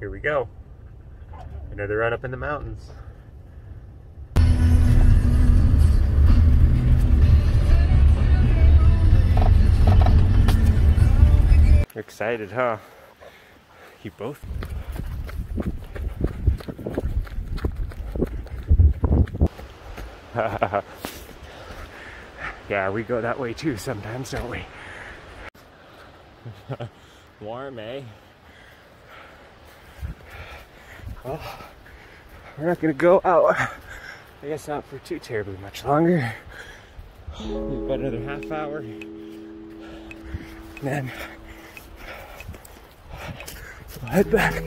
Here we go. Another run up in the mountains. Excited, huh? You both? yeah, we go that way too sometimes, don't we? Warm, eh? Well, we're not gonna go out. I guess not for too terribly much longer. Got another half hour. And then we'll head back.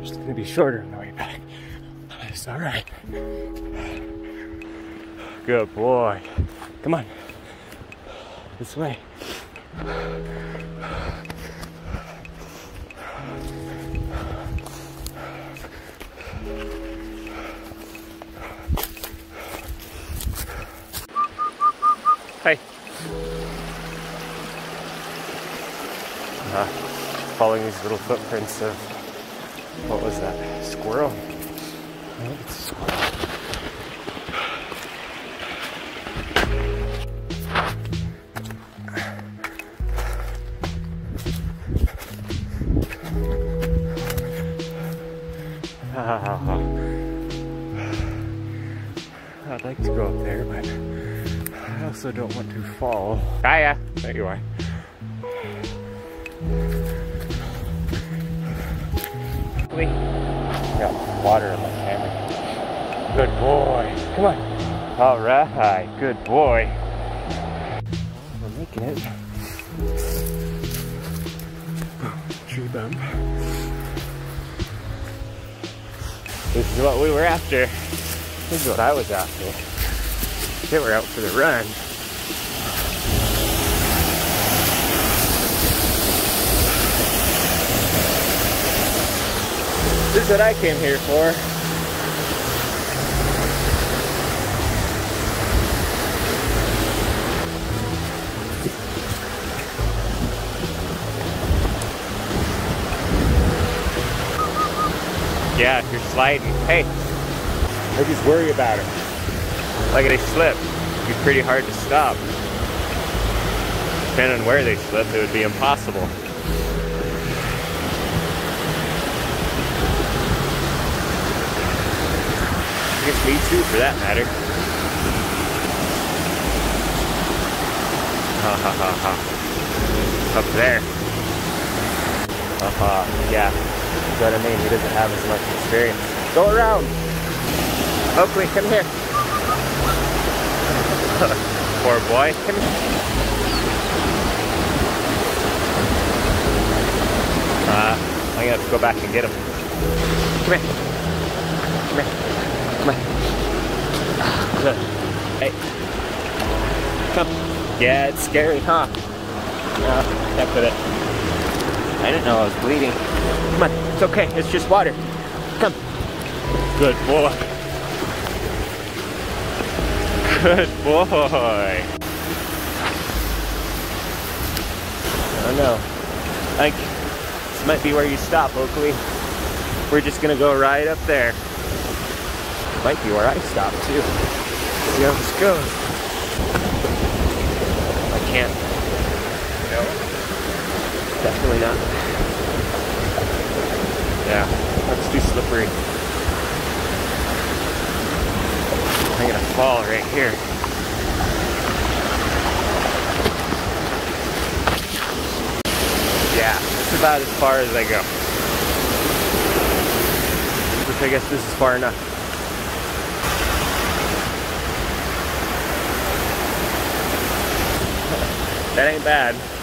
It's gonna be shorter on the way back. It's alright. Good boy. Come on. This way. Hi. Uh, following these little footprints of what was that? Squirrel? It's squirrel. I'd like to go up there, but I also don't want to fall. Kaya! There you are. Wait. Got water in my camera. Good boy. Come on. All right. Good boy. We're making it. Tree bump. This is what we were after. This is what I was after. They were out for the run. This is what I came here for. Yeah, if you're sliding, hey, I just worry about it. Like they slip, it'd be pretty hard to stop. Depending on where they slip, it would be impossible. I guess me too, for that matter. Ha ha ha ha. Up there. Uh-huh, yeah. You know what I mean? He doesn't have as much experience. Go around! Oakley, come here. Poor boy. Uh, I'm gonna have to go back and get him. Come here. Come here. Come here. Hey. Come. Yeah, it's scary, huh? No, can't put it. I didn't know I was bleeding. Come on, it's okay. It's just water. Come. Good boy. Good boy. I don't know. Think this might be where you stop, Oakley. We're just gonna go right up there. Might be where I stop too. See how this goes. I can't. No. Definitely not. Yeah, that's too slippery. Fall right here. Yeah, that's about as far as I go. Which I guess this is far enough. That ain't bad.